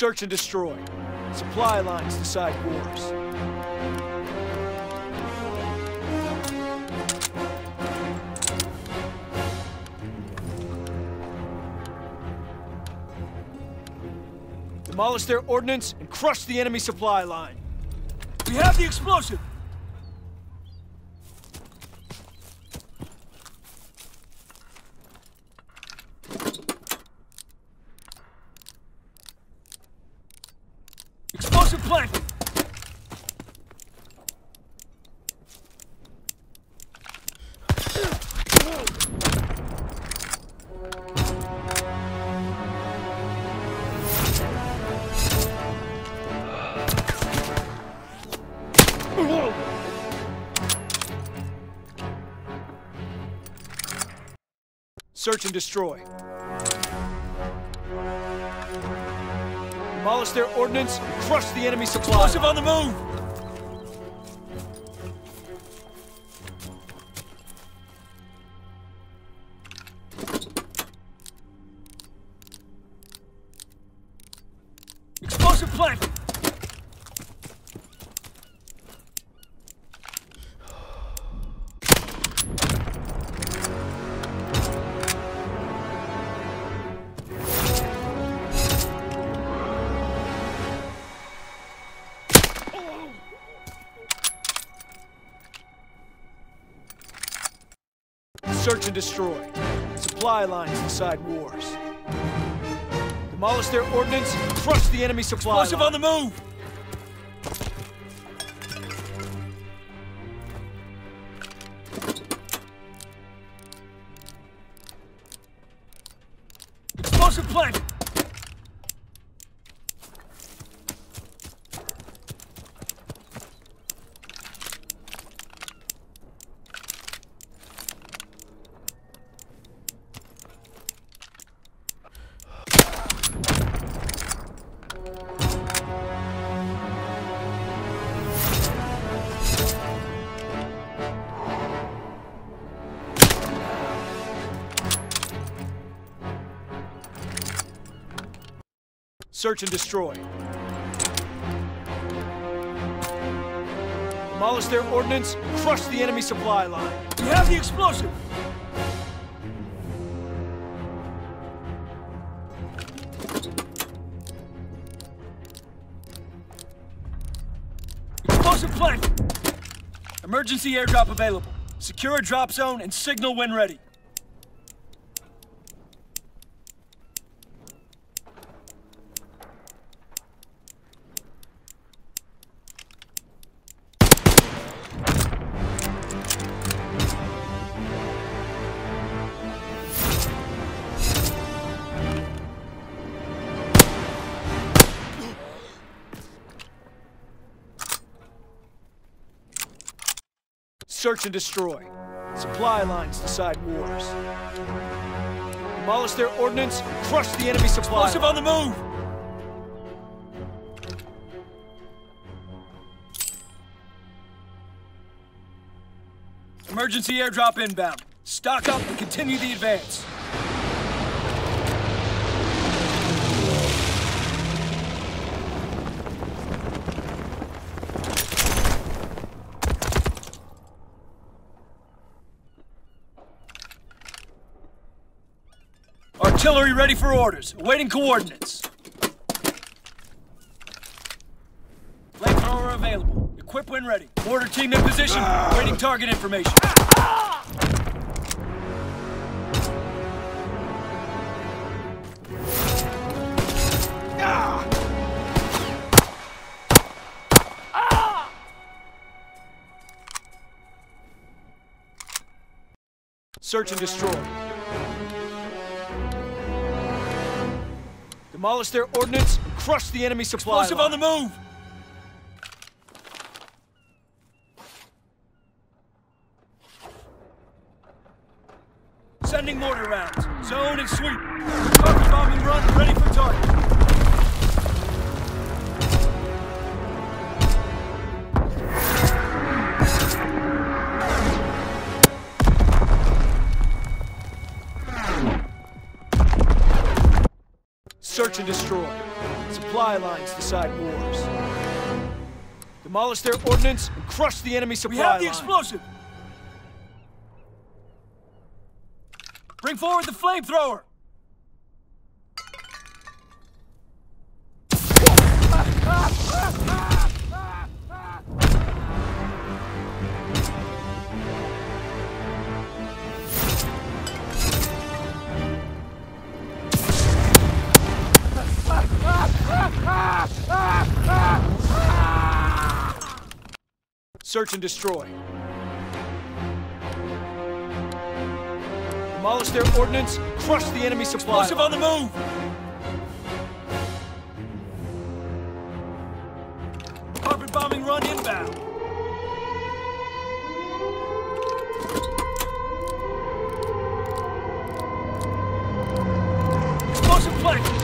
Search and destroy. Supply lines decide wars. Demolish their ordnance and crush the enemy supply line. We have the explosive! Explosive! Search and destroy. Demolish their ordnance crush the enemy supply. Explosive on the move! Search and destroy. Supply lines decide wars. Demolish their ordnance, crush the enemy supply Explosive line. on the move! Search and destroy. Demolish their ordnance, crush the enemy supply line. We have the explosive! Explosive planted! Emergency airdrop available. Secure a drop zone and signal when ready. Search and destroy. Supply lines decide wars. Demolish their ordnance, crush the enemy supply. Explosive on the move! Emergency airdrop inbound. Stock up and continue the advance. Artillery ready for orders. Awaiting coordinates. Flamethrower available. Equip when ready. Mortar team in position. Awaiting target information. Search and destroy. Demolish their ordnance and crush the enemy supply Explosive line. on the move! Sending mortar rounds. Search and destroy. Supply lines decide wars. Demolish their ordnance and crush the enemy supply We have the lines. explosive! Bring forward the flamethrower! Search and destroy. Demolish their ordnance, crush the enemy supply Explosive on the move! Carpet bombing run inbound! Explosive plank!